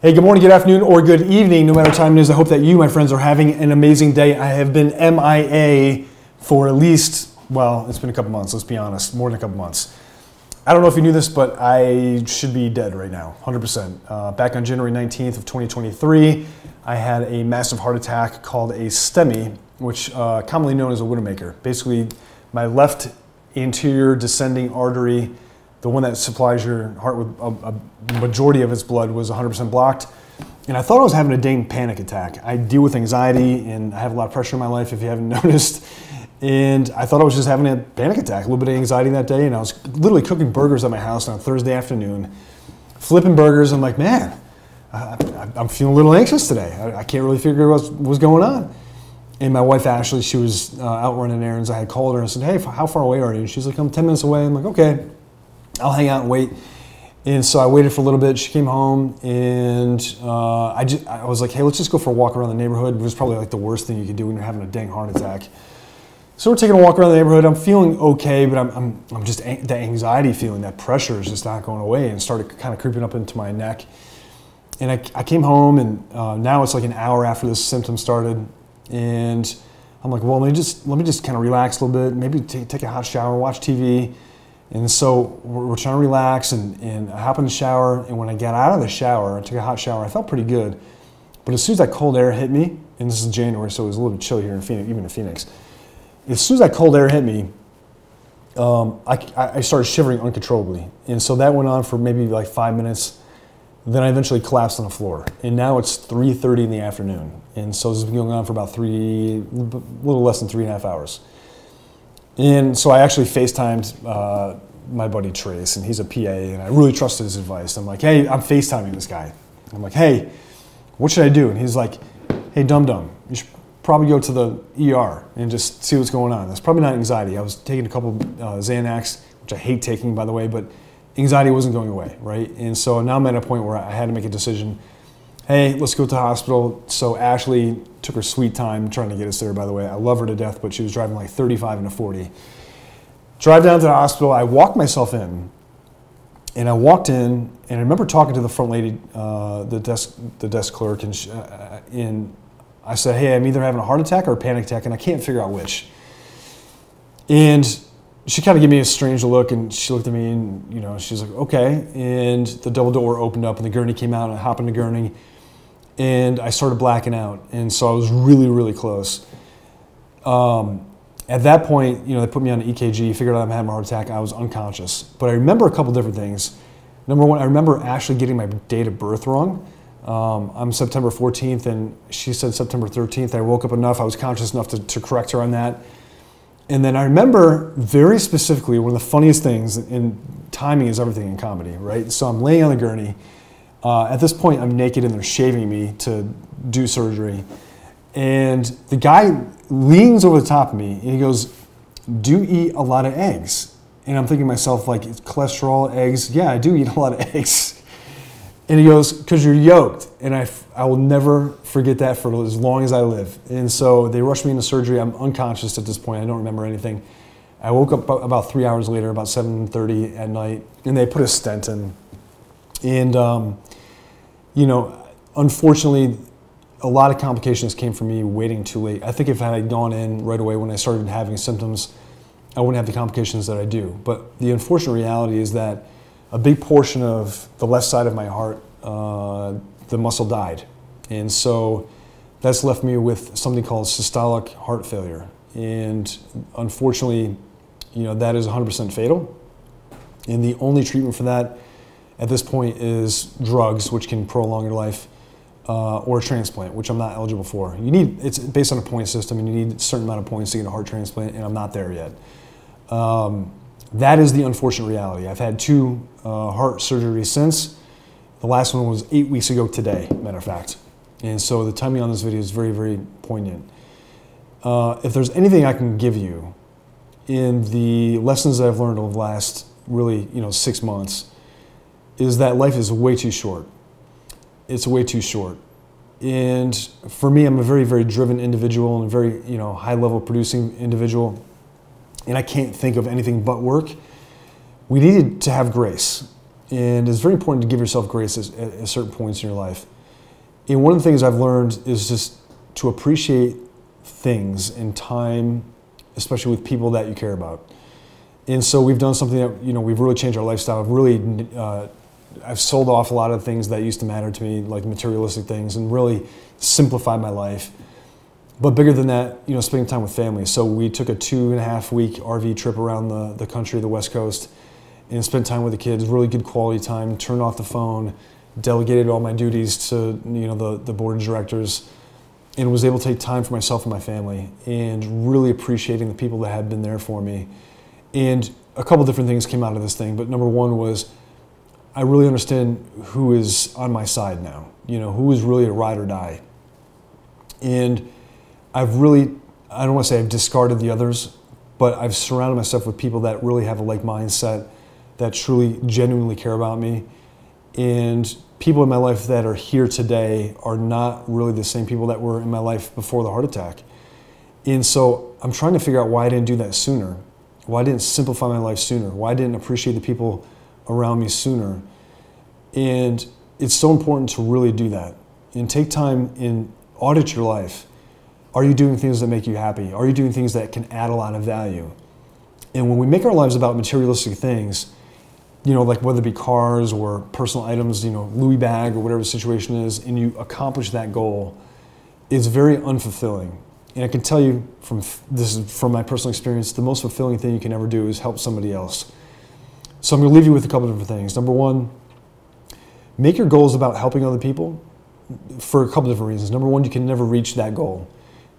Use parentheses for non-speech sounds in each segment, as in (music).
Hey, good morning, good afternoon, or good evening, no matter what time it is. I hope that you, my friends, are having an amazing day. I have been MIA for at least, well, it's been a couple months, let's be honest, more than a couple months. I don't know if you knew this, but I should be dead right now, 100%. Uh, back on January 19th of 2023, I had a massive heart attack called a STEMI, which uh, commonly known as a widowmaker. Basically, my left anterior descending artery, the one that supplies your heart with a, a majority of its blood, was 100% blocked. And I thought I was having a dang panic attack. I deal with anxiety and I have a lot of pressure in my life, if you haven't (laughs) noticed. And I thought I was just having a panic attack, a little bit of anxiety that day. And I was literally cooking burgers at my house on a Thursday afternoon, flipping burgers. I'm like, man, I, am feeling a little anxious today. I, I can't really figure out what's, what's going on. And my wife Ashley, she was uh, out running errands. I had called her and said, "Hey, how far away are you?" And she's like, "I'm 10 minutes away." I'm like, "Okay, I'll hang out and wait." And so I waited for a little bit. She came home, and uh, I just I was like, "Hey, let's just go for a walk around the neighborhood." It was probably like the worst thing you could do when you're having a dang heart attack. So we're taking a walk around the neighborhood. I'm feeling okay, but I'm, I'm, I'm just the anxiety feeling, that pressure is just not going away, and started kind of creeping up into my neck. And I, I came home, and uh, now it's like an hour after this symptom started and I'm like, well, let me just let me just kind of relax a little bit. Maybe take, take a hot shower, watch TV. And so we're, trying to relax, and, and I hop in the shower. And when I got out of the shower, I took a hot shower. I felt pretty good, but as soon as that cold air hit me, and this is January, so it was a little bit chilly here in Phoenix, even in Phoenix. As soon as that cold air hit me, um, I, I started shivering uncontrollably, and so that went on for maybe like five minutes then I eventually collapsed on the floor. And now it's 3.30 in the afternoon. And so this has been going on for about three, a little less than three and a half hours. And so I actually FaceTimed uh, my buddy Trace, and he's a PA, and I really trusted his advice. I'm like, hey, I'm FaceTiming this guy. I'm like, hey, what should I do? And he's like, hey, dum dum, you should probably go to the ER and just see what's going on. That's probably not anxiety. I was taking a couple uh, Xanax, which I hate taking, by the way, but anxiety wasn't going away, right? And so now I'm at a point where I had to make a decision. Hey, let's go to the hospital. So Ashley took her sweet time trying to get us there, by the way. I love her to death, but she was driving like 35 and a 40. Drive down to the hospital. I walked myself in. And I walked in, and I remember talking to the front lady, uh, the desk, the desk clerk, and, she, uh, and I said, "Hey, I'm either having a heart attack or a panic attack, and I can't figure out which." And she kind of gave me a strange look and she looked at me and you know she's like okay and the double door opened up and the gurney came out and i hopped in the gurney and i started blacking out and so i was really really close. Um, at that point you know they put me on an ekg figured out i'm having a heart attack i was unconscious. But i remember a couple different things. Number one i remember actually getting my date of birth wrong. Um, i'm september 14th and she said september 13th i woke up enough i was conscious enough to, to correct her on that. And then I remember very specifically one of the funniest things, and timing is everything in comedy, right? So I'm laying on the gurney. Uh, at this point, I'm naked and they're shaving me to do surgery. And the guy leans over the top of me and he goes, Do you eat a lot of eggs? And I'm thinking to myself, like, cholesterol, eggs. Yeah, I do eat a lot of (laughs) eggs. And he goes, because you're yoked. And I, I will never forget that for as long as I live. And so they rushed me into surgery. I'm unconscious at this point. I don't remember anything. I woke up about three hours later, about 7.30 at night, and they put a stent in. And, um, you know, unfortunately, a lot of complications came from me waiting too late. I think if I had gone in right away when I started having symptoms, I wouldn't have the complications that I do. But the unfortunate reality is that a big portion of the left side of my heart, uh, the muscle died. And so that's left me with something called systolic heart failure. And unfortunately, you know, that is 100% fatal. And the only treatment for that at this point is drugs, which can prolong your life, uh, or a transplant, which I'm not eligible for. You need, it's based on a point system, and you need a certain amount of points to get a heart transplant, and I'm not there yet. Um, that is the unfortunate reality. I've had two uh, heart surgeries since. The last one was eight weeks ago today, matter of fact. And so the timing on this video is very, very poignant. Uh, if there's anything I can give you in the lessons I've learned over the last really, you know, six months, is that life is way too short. It's way too short. And for me, I'm a very, very driven individual and a very, you know, high level producing individual and I can't think of anything but work, we needed to have grace. And it's very important to give yourself grace at, certain points in your life. And one of the things I've learned is just to appreciate things and time, especially with people that you care about. And so we've done something that, you know, we've really changed our lifestyle. I've really, uh, I've sold off a lot of things that used to matter to me, like materialistic things, and really simplified my life. But bigger than that, you know, spending time with family. So we took a two and a half week RV trip around the, the country, the West Coast, and spent time with the kids, really good quality time, turned off the phone, delegated all my duties to, you know, the, the board of directors, and was able to take time for myself and my family and really appreciating the people that had been there for me. And a couple different things came out of this thing, but number one was I really understand who is on my side now, you know, who is really a ride or die. And I've really, I don't want to say I've discarded the others, but I've surrounded myself with people that really have a like mindset, that truly, genuinely care about me. And people in my life that are here today are not really the same people that were in my life before the heart attack. And so I'm trying to figure out why I didn't do that sooner. Why I didn't simplify my life sooner. Why I didn't appreciate the people around me sooner. And it's so important to really do that and take time and audit your life are you doing things that make you happy? Are you doing things that can add a lot of value? And when we make our lives about materialistic things, you know, like whether it be cars or personal items, you know, Louis bag or whatever the situation is, and you accomplish that goal, it's very unfulfilling. And I can tell you from this is from my personal experience, the most fulfilling thing you can ever do is help somebody else. So I'm going to leave you with a couple of different things. Number one, make your goals about helping other people for a couple different reasons. Number one, you can never reach that goal.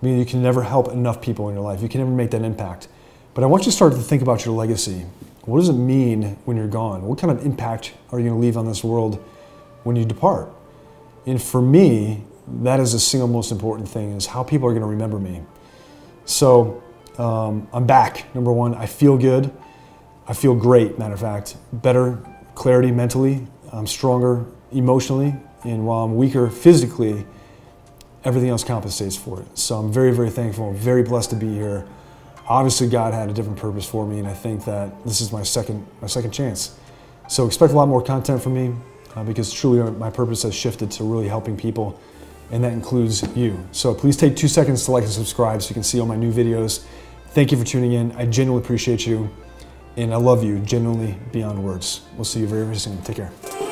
I mean, you can never help enough people in your life. You can never make that impact. But I want you to start to think about your legacy. What does it mean when you're gone? What kind of impact are you going to leave on this world when you depart? And for me, that is the single most important thing is how people are going to remember me. So um, I'm back. Number one, I feel good. I feel great, matter of fact. Better clarity mentally. I'm stronger emotionally. And while I'm weaker physically, everything else compensates for it. So I'm very, very thankful. I'm very blessed to be here. Obviously, God had a different purpose for me, and I think that this is my second, my second chance. So expect a lot more content from me uh, because truly my purpose has shifted to really helping people, and that includes you. So please take two seconds to like and subscribe so you can see all my new videos. Thank you for tuning in. I genuinely appreciate you, and I love you genuinely beyond words. We'll see you very, very soon. Take care.